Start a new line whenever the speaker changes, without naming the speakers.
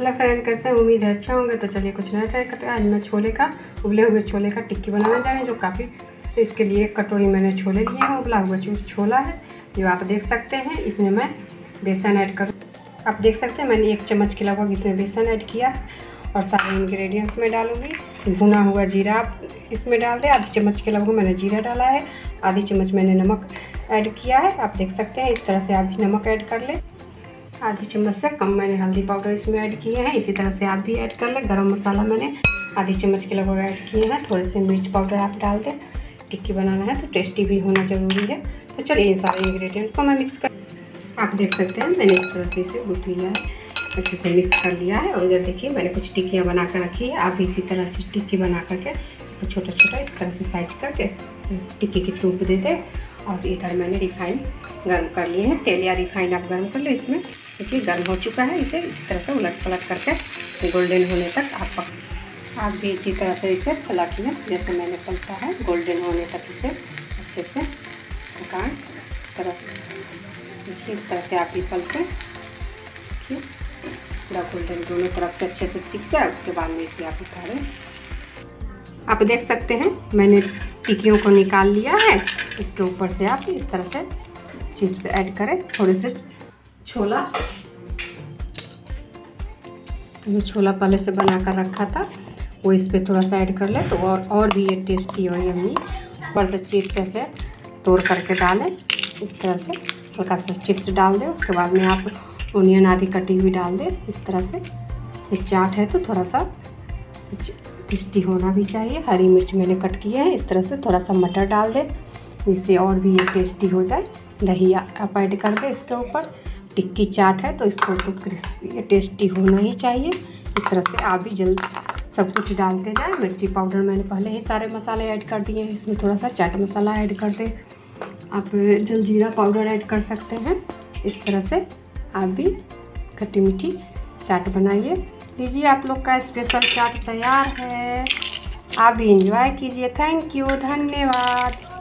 Hello friend कैसे उम्मीद है अच्छा होंगे तो चलिए कुछ नया ट्राई करते हैं। आज मैं छोले का, उबले हुए छोले का टिक्की बनाने जा रहे हैं, जो काफ़ी इसके लिए कटोरी मैंने छोले लिए हैं, उबला हुआ छोला है, जो आप देख सकते हैं। इसमें मैं बेसन ऐड करूँ, आप देख सकते हैं, मैंने एक चम्मच के लगभग इसमें बेसन ऐड किया और सारे इंग्रेडिएंट्स में डालूँगी। भुना हुआ जीरा आप इसमें डाल दें। आधी चम्मच के लगभग मैंने जीरा डाला है, आधी चम्मच मैंने नमक ऐड किया है। आप देख सकते हैं, इस तरह से आप भी नमक ऐड कर लें। आधी चम्मच से कम मैंने हल्दी पाउडर इसमें ऐड किए हैं। इसी तरह से आप भी ऐड कर लें। गरम मसाला मैंने आधी चम्मच के लगभग ऐड किए हैं। थोड़े से मिर्च पाउडर आप डाल दें। टिक्की बनाना है तो टेस्टी भी होना ज़रूरी है। तो चलिए इन सारे इंग्रेडिएंट्स को मैं मिक्स कर आप देख सकते हैं, मैंने इस तरह से इसे गूथ लिया है। अच्छे से मिक्स कर लिया है। और इधर देखिए, मैंने कुछ टिक्कियाँ बना कर रखी है। आप इसी तरह से टिक्की बना करके छोटा छोटा इस तरह से साइज़ करके टिक्की की थूप दे दें। और इधर मैंने रिफाइन गर्म कर लिए हैं। तेल या रिफाइन आप गर्म कर लो इसमें। देखिए, गर्म हो चुका है। इसे इस तरह से उलट पलट करके गोल्डन होने तक आप आप भी इसी तरह से इसे पलटिए जैसे मैंने पलटा है गोल्डन होने तक इसे अच्छे से पकाएँ तरह देखिए, इस तरह से आप भी पलटें। पूरा गोल्डन दोनों तरफ़ से अच्छे से सीख जाए। उसके बाद में इसे आप उतारें। आप देख सकते हैं, मैंने टिकियों को निकाल लिया है। इसके ऊपर से आप इस तरह से चिप्स ऐड करें, थोड़े से छोला। जो छोला पहले से बना कर रखा था, वो इस पर थोड़ा सा ऐड कर ले तो और और भी ये टेस्टी और यम्मी। ऊपर से चिप्स ऐसे तोड़ करके डालें, इस तरह से हल्का सा चिप्स डाल दें, उसके बाद में आप ओनियन आदि कटी हुई डाल दें, इस तरह से। ये चाट है तो थोड़ा सा टेस्टी होना भी चाहिए। हरी मिर्च मैंने कट किया है। इस तरह से थोड़ा सा मटर डाल दें, जिससे और भी ये टेस्टी हो जाए। दही आप ऐड कर दें इसके ऊपर। टिक्की चाट है तो इसको तो क्रिस्पी टेस्टी होना ही चाहिए। इस तरह से आप भी जल्द सब कुछ डालते जाए। मिर्ची पाउडर मैंने पहले ही सारे मसाले ऐड कर दिए हैं। इसमें थोड़ा सा चाट मसाला ऐड कर दें। आप जलजीरा पाउडर ऐड कर सकते हैं। इस तरह से आप भी खट्टी मीठी चाट बनाइए। लीजिए आप लोग का स्पेशल चाट तैयार है। आप भी इंजॉय कीजिए। थैंक यू धन्यवाद।